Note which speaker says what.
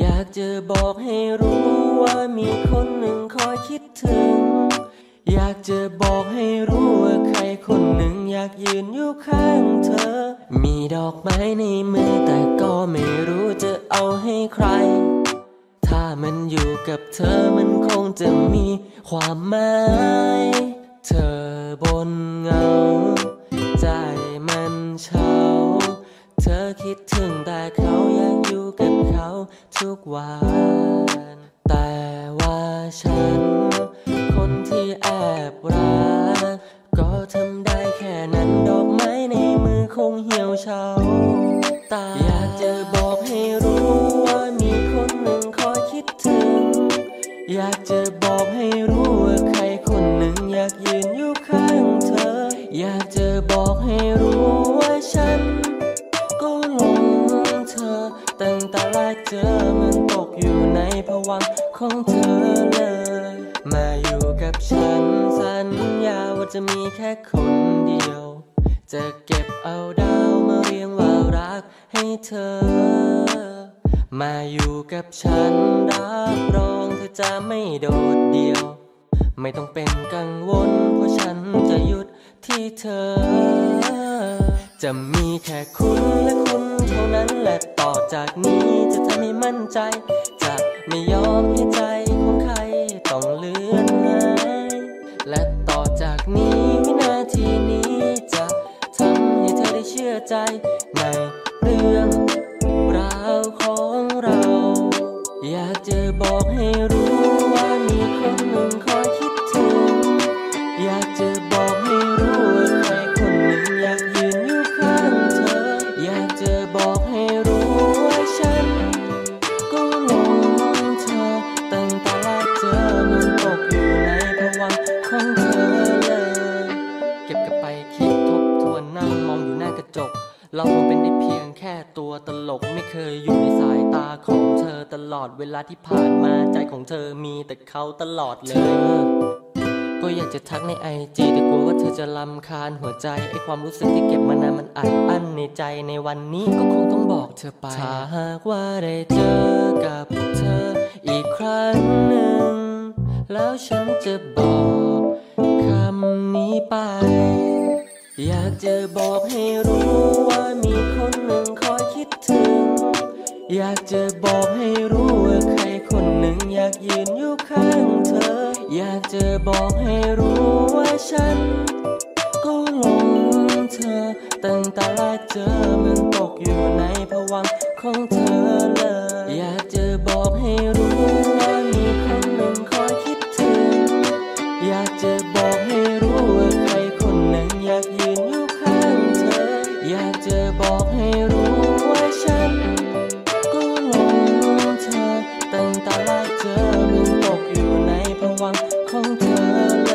Speaker 1: อยากจะบอกให้รู้ว่ามีคนหนึ่งคอยคิดถึง อยากจะบอกให้รู้ว่าใครคนหนึ่งอยากยืนอยู่ข้างเธอ มีดอกไม้ในมือแต่ก็ไม่รู้จะเอาให้ใคร ถ้ามันอยู่กับเธอมันคงจะมีความหมาย เธอบนเงา คิดถึงแต่เขายากอยู่กับเขาทุกวัน แต่ว่าฉัน คนที่แอบรัก ก็ทำได้แค่นั้นดอกไม้ในมือคงเหี่ยวเฉาตายอยากจะบอกให้รู้ว่ามีคนหนึ่งคอยคิดถึง อยากจะบอกให้รู้ว่าใครคนหนึ่งอยากยืนอยู่ข้างเธอ อยากจะบอกให้รู้ เธอเลย มาอยู่กับฉันสัญญาว่าจะมีแค่คนเดียว จะเก็บเอาดาวมาเรียงว่ารักให้เธอ มาอยู่กับฉันรับรองเธอจะไม่โดดเดี่ยว ไม่ต้องเป็นกังวลเพราะฉันจะหยุดที่เธอ จะมีแค่คุณและคุณเท่านั้นและต่อจากนี้จะทำให้มั่นใจ จะไม่ยอมให้ใจ อใจในเรื่องราวของเรา อยากจะบอกให้รู้ว่ามีคนหนึ่งคอยคิดถึง อยากจะบอก ระจก เราคงเป็นได้เพียงแค่ตัวตลกไม่เคยอยู่ในสายตาของเธอตลอดเวลาที่ผ่านมาใจของเธอมีแต่เขาตลอดเลย ก็อยากจะทักในไอจีแต่กลัวว่าเธอจะลำคาญหัวใจไอความรู้สึกที่เก็บมานานมันอัดอั้นในใจในวันนี้ก็คงต้องบอกเธอไปถ้าหากว่าได้เจอกับเธออีกครั้งหนึ่ง แล้วฉันจะบอกคำนี้ไป อยากจะบอกให้รู้ว่ามีคนหนึ่งคอยคิดถึง อยากจะบอกให้รู้ว่าใครคนหนึ่งอยากยืนอยู่ข้างเธอ อยากจะบอกให้รู้ว่าฉัน ก็หลงเธอ ตั้งแต่แรกเจอมันตกอยู่ในภวังของเธอเลย อยากจะบอกให้รู้ เธอมันตกอยู่ในภวังของเธอ